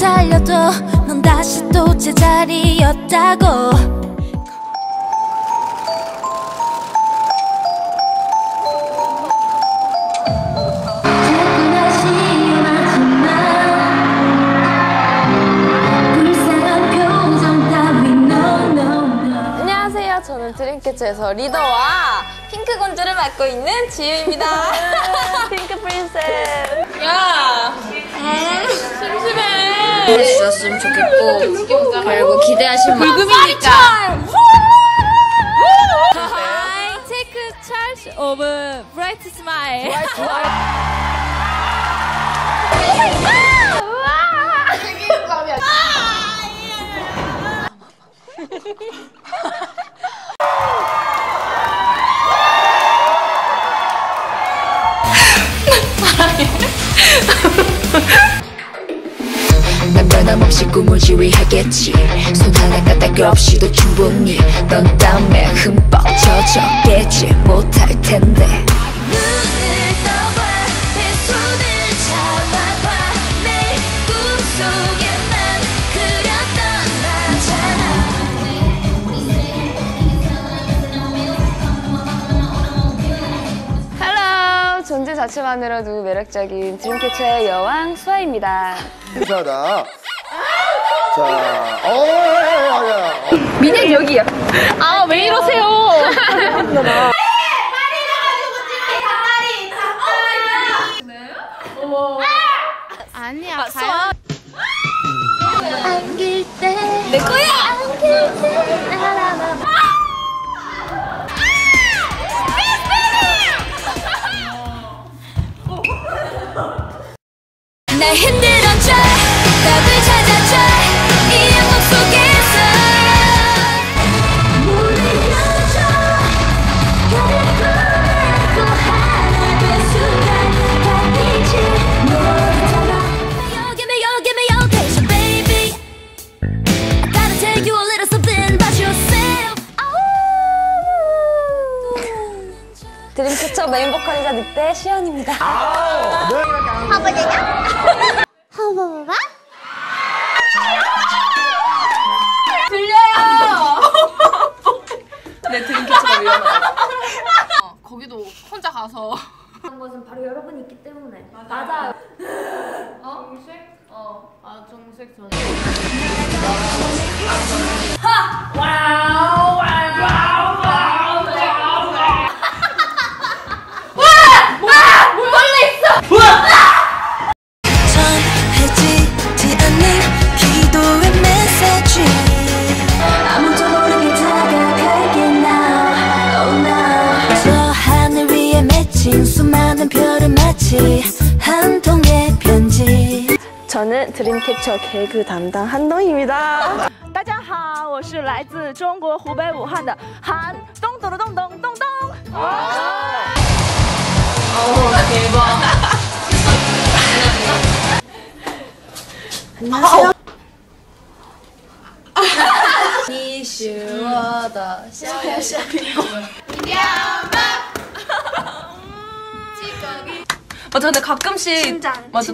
달려도 넌 다시 또 제자리였다고. 저는 드림캐쳐에서 리더와 핑크 공주를 맡고 있는 지유입니다. 핑크 프린세스. 야! 심심해. 있었으면 좋겠고 결국 기대하신 불금이니까. I take charge of bright smile. 난 꿈을 지휘하겠지 손 하나 까딱 없이도 충분히 넌 땀에 흠뻑 젖어 깨지 못할 텐데 눈을 떠봐 내 손을 잡아봐 내 꿈속에만 그렸던 나잖아 Hello! 존재 자체만으로도 매력적인 드림캐쳐의 여왕 수아입니다. 감사하다. 자, 어, 야. 미네 여기요. 아, 왜 이러세요? 안길 늑대 시연입니다. 내 드림캐쳐가 위험하다. 어, 거기도 혼자 가서. 것은 바로 여러분이 있기 때문에 맞아요 어? 정색? 어. 아, 정색 전. 드림캐쳐 개그 담당 한동입니다.大家好，我是来自中国湖北武汉的韩咚咚咚咚咚咚咚。 맞아, 근데 가끔씩. 친장. 맞아.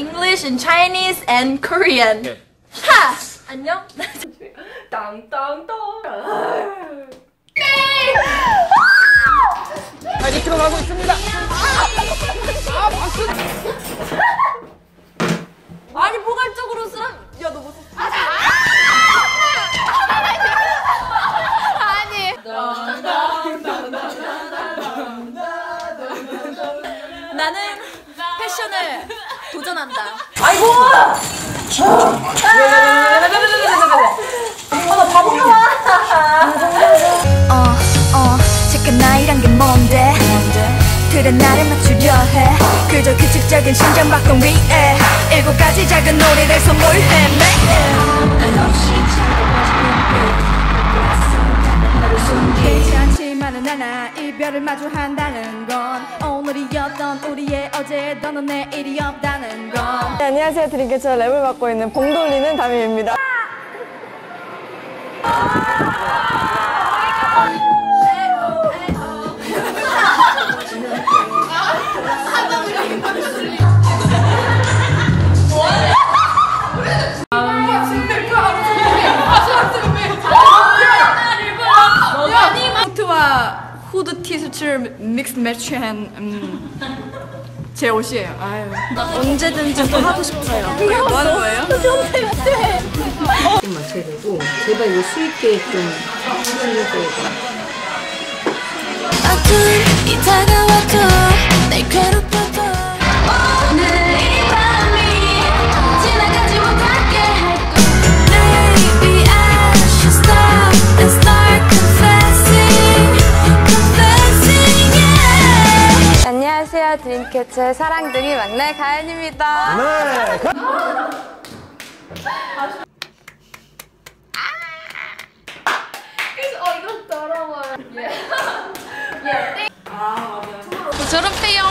English and Chinese and Korean. 하! 안녕? 땅땅땅. 아직 들어가고 있습니다. 아니 패션을 도전한다. 아이고! 아, 어, 어, 잠깐 나이란 게 뭔데? 그래 나를 맞추려 해. 그저 규칙적인 심장박동 위에. 일곱 가지 작은 놀이를 선물해 개의치 않지 만은 나나 이별을 마주한다는 건 오늘이었던 우리의 어제 너는 내일이 없다는 건 네, 안녕하세요. 드림캐쳐 랩을 맡고 있는 봉 돌리는 다미입니다. 매치한 음, 제 옷이에요. 아유. 언제든지 또 하고 싶어요. 뭐 하는 거예요? 좀 맞춰야 되고 제발 이 수익계 좀 해주려고 어 세요. 드림캐쳐의 사랑둥이 막내 가연입니다. 네. 저런 패영.